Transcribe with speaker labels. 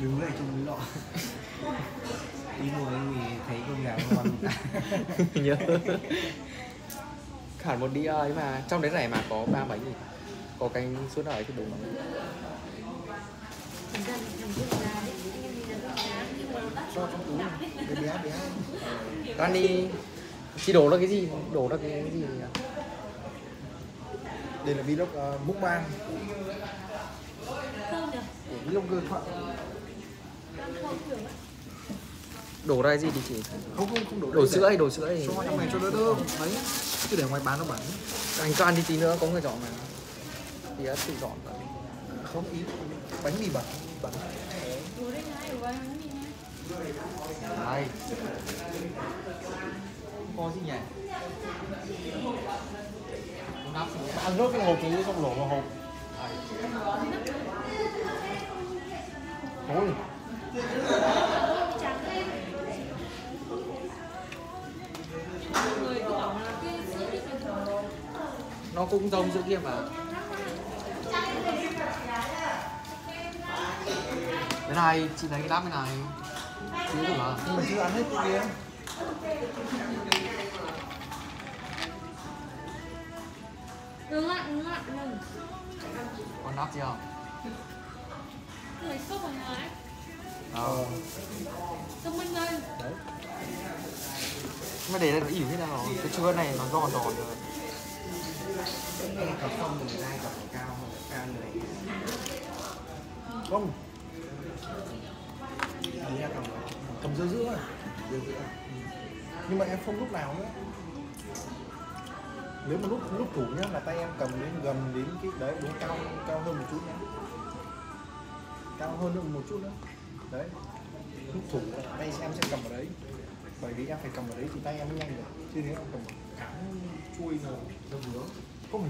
Speaker 1: đứng lại trong lọ. Đi ngồi thì thấy con gà ngon
Speaker 2: nhớ. Hẳn một đĩa ấy mà trong đấy này mà có ba bánh gì có canh suốt ở thì đúng.
Speaker 1: Cho trong túi bé bé bé.
Speaker 2: Ăn đi Chị đổ ra cái gì? Đổ ra cái gì nhỉ?
Speaker 1: đây là vlog uh, mukbang.
Speaker 3: Thơm nhỉ?
Speaker 1: của vlogger thoại
Speaker 3: Ăn thơm kiểu ấy.
Speaker 2: Đổ ra gì đi chị?
Speaker 1: không không không đổ
Speaker 2: Đổ sữa hay đổ sữa hay
Speaker 1: cho trong này cho đỡ đỡ. Đấy chứ để ngoài bán nó bẩn
Speaker 2: Anh cho ăn đi tí nữa có người dọn mà. Thì đã tự dọn rồi.
Speaker 1: Không ý bánh mì bẩn bẩn.
Speaker 3: Này,
Speaker 2: Có gì nhỉ?
Speaker 1: ăn rớt cái hộp ấy xong đổ vào hộp. Thôi
Speaker 3: Người.
Speaker 2: Nó cũng giống giữa kia mà Cái này, chị lấy cái đáp cái này Chứ thử mà
Speaker 1: mà chưa ăn hết cái kia
Speaker 3: Đứng lại, đứng lại, đừng.
Speaker 2: Con đáp chưa?
Speaker 3: Cái này sốt vào nhà ấy. minh ơi đây.
Speaker 2: Mà để đây nó ỉu thế nào? Cái chứa này nó giòn giòn rồi.
Speaker 1: Cặp không. Mình ai cặp cao hơn cao như này không là cầm cầm giữa giữa à? giữa giữa. Nhưng mà em không lúc nào nữa. Nếu mà lúc lúc thủ nhá, là tay em cầm đến, gầm đến cái, đấy, đúng, cao cao hơn một chút nữa cao hơn được một chút nữa đấy. Lúc thủ tay em sẽ cầm ở đấy. Bởi vì em phải cầm ở đấy thì tay em mới nhanh được. Chứ nếu em cầm cắm chui rồi nó vướng